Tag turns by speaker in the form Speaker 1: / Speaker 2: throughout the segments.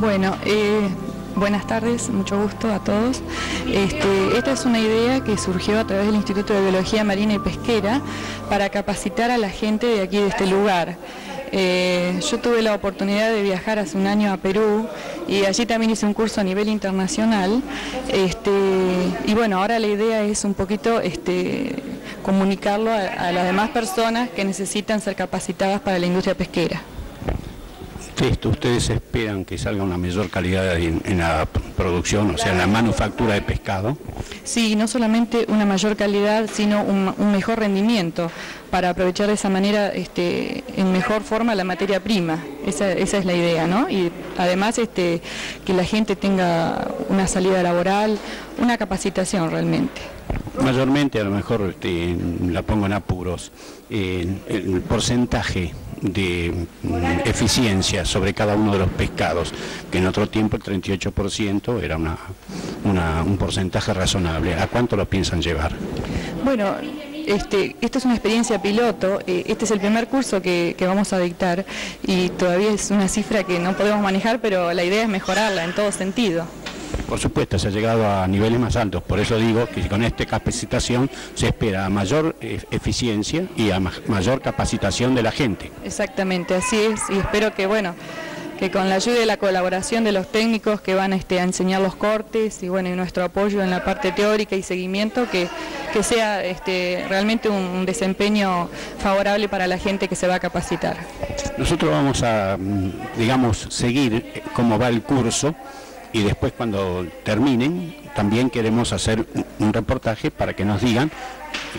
Speaker 1: Bueno, eh, buenas tardes, mucho gusto a todos. Este, esta es una idea que surgió a través del Instituto de Biología Marina y Pesquera para capacitar a la gente de aquí, de este lugar. Eh, yo tuve la oportunidad de viajar hace un año a Perú y allí también hice un curso a nivel internacional. Este, y bueno, ahora la idea es un poquito este, comunicarlo a, a las demás personas que necesitan ser capacitadas para la industria pesquera
Speaker 2: esto, ¿ustedes esperan que salga una mayor calidad en, la producción, o sea, en la manufactura de pescado?
Speaker 1: Sí, no solamente una mayor calidad, sino un, mejor rendimiento para aprovechar de esa manera este, en mejor forma la materia prima. Esa, esa, es la idea, ¿no? Y además este, que la gente tenga una salida laboral, una capacitación realmente.
Speaker 2: Mayormente, a lo mejor este, la pongo en apuros, el porcentaje de mm, eficiencia sobre cada uno de los pescados, que en otro tiempo el 38% era una, un porcentaje razonable. ¿A cuánto lo piensan llevar?
Speaker 1: Bueno, este, esta es una experiencia piloto, eh, este es el primer curso que, que, vamos a dictar y todavía es una cifra que no podemos manejar, pero la idea es mejorarla en todo sentido.
Speaker 2: Por supuesto, se ha llegado a niveles más altos, por eso digo que con esta capacitación se espera a mayor eh, eficiencia y a mayor capacitación de la gente.
Speaker 1: Exactamente, así es, y espero que, bueno, que con la ayuda y la colaboración de los técnicos que van este, a enseñar los cortes y bueno y nuestro apoyo en la parte teórica y seguimiento que, que sea este, realmente un, desempeño favorable para la gente que se va a capacitar.
Speaker 2: Nosotros vamos a, mm, digamos, seguir cómo va el curso y después cuando terminen también queremos hacer un reportaje para que nos digan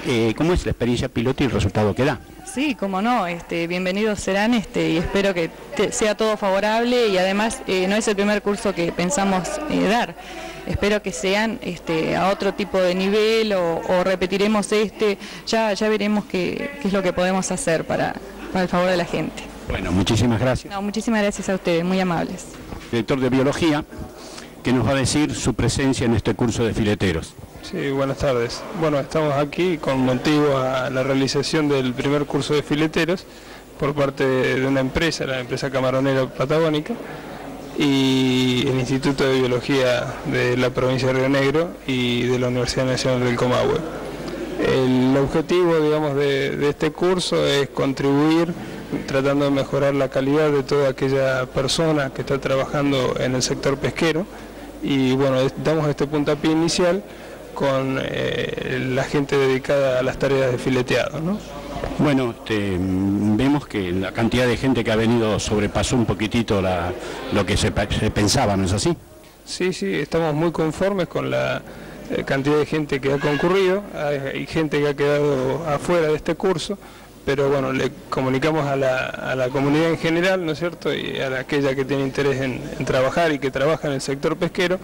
Speaker 2: eh, cómo es la experiencia piloto y el resultado que da.
Speaker 1: Sí, como no, este, bienvenidos serán este, y espero que sea todo favorable y además eh, no es el primer curso que pensamos eh, dar. Espero que sean este, a otro tipo de nivel o, repetiremos este, ya, ya veremos qué, es lo que podemos hacer para, para el favor de la gente.
Speaker 2: Bueno, muchísimas gracias.
Speaker 1: No, muchísimas gracias a ustedes, muy amables.
Speaker 2: Director de Biología, que nos va a decir su presencia en este curso de fileteros.
Speaker 3: Sí, buenas tardes. Bueno, estamos aquí con motivo a la realización del primer curso de fileteros por parte de una empresa, la empresa camaronera patagónica, y el Instituto de Biología de la provincia de Río Negro y de la Universidad Nacional del Comahue. El objetivo, digamos, de, de este curso es contribuir tratando de mejorar la calidad de toda aquella persona que está trabajando en el sector pesquero y bueno, damos este puntapié inicial con eh, la gente dedicada a las tareas de fileteado. ¿no?
Speaker 2: Bueno, este, vemos que la cantidad de gente que ha venido sobrepasó un poquitito la, lo que se, pensaba, ¿no es así?
Speaker 3: Sí, sí, estamos muy conformes con la eh, cantidad de gente que ha concurrido, hay gente que ha quedado afuera de este curso, pero bueno, le comunicamos a la, a la, comunidad en general, ¿no es cierto?, y a aquella que tiene interés en, trabajar y que trabaja en el sector pesquero,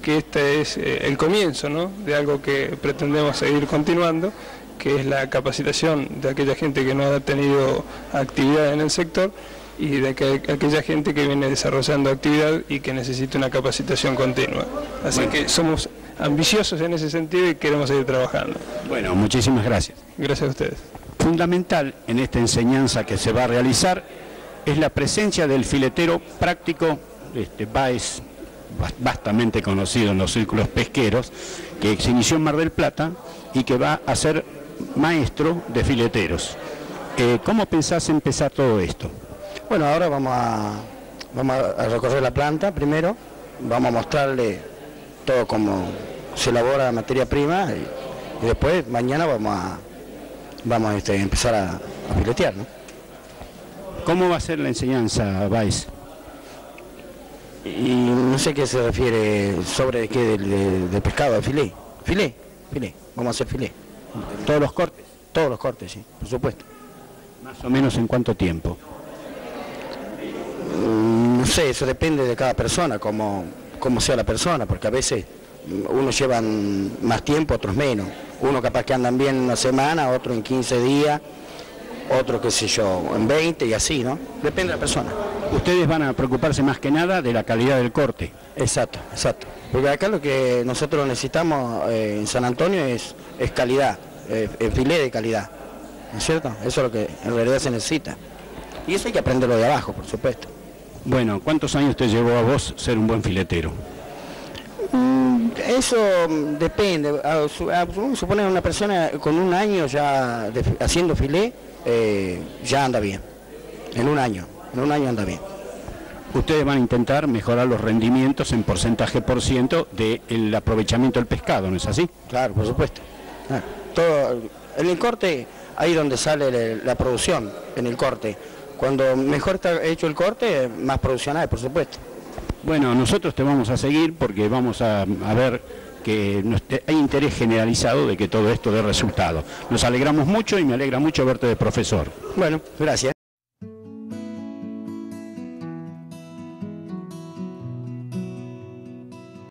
Speaker 3: que este es eh, el comienzo, ¿no?, de algo que pretendemos seguir continuando, que es la capacitación de aquella gente que no ha tenido actividad en el sector y de aquella gente que viene desarrollando actividad y que necesita una capacitación continua. Así que somos ambiciosos en ese sentido y queremos seguir trabajando.
Speaker 2: Bueno, muchísimas gracias.
Speaker 3: Gracias a ustedes.
Speaker 2: Fundamental en esta enseñanza que se va a realizar es la presencia del filetero práctico, este Baez, bastante conocido en los círculos pesqueros, que se inició en Mar del Plata y que va a ser maestro de fileteros. Eh, ¿Cómo pensás empezar todo esto?
Speaker 4: Bueno, ahora vamos a, vamos a recorrer la planta primero, vamos a mostrarle todo cómo se elabora la materia prima y después mañana vamos a vamos este, a empezar a, filetear. ¿no?
Speaker 2: ¿Cómo va a ser la enseñanza, Vais?
Speaker 4: Y no sé qué se refiere sobre qué del, pescado, de filé. Filé, filé, vamos a hacer filé.
Speaker 2: ¿Todos los cortes?
Speaker 4: Todos los cortes, sí, por supuesto.
Speaker 2: ¿Más o menos en cuánto tiempo?
Speaker 4: Mm, no sé, eso depende de cada persona, como, como sea la persona, porque a veces unos llevan más tiempo, otros menos. Uno capaz que andan bien una semana, otro en 15 días, otro qué sé yo, en 20 y así, ¿no? Depende de la persona.
Speaker 2: Ustedes van a preocuparse más que nada de la calidad del corte.
Speaker 4: Exacto, exacto. Porque acá lo que nosotros necesitamos eh, en San Antonio es, es calidad, eh, filé de calidad. ¿No es cierto? Eso es lo que en realidad se necesita. Y eso hay que aprenderlo de abajo, por supuesto.
Speaker 2: Bueno, ¿cuántos años te llevó a vos ser un buen filetero?
Speaker 4: Mm, Eso mm, depende. Suponer una persona con un año ya de haciendo filé, eh, ya anda bien. En un año, en un año anda bien.
Speaker 2: Ustedes van a intentar mejorar los rendimientos en porcentaje por ciento del aprovechamiento del pescado, ¿no es así?
Speaker 4: Claro, por supuesto. Claro. Todo, en el corte, ahí donde sale la, la producción, en el corte. Cuando mejor está hecho el corte, más producción hay, por supuesto.
Speaker 2: Bueno, nosotros te vamos a seguir porque vamos a, a ver que hay interés generalizado de que todo esto dé resultado. Nos alegramos mucho y me alegra mucho verte de profesor.
Speaker 4: Bueno, gracias.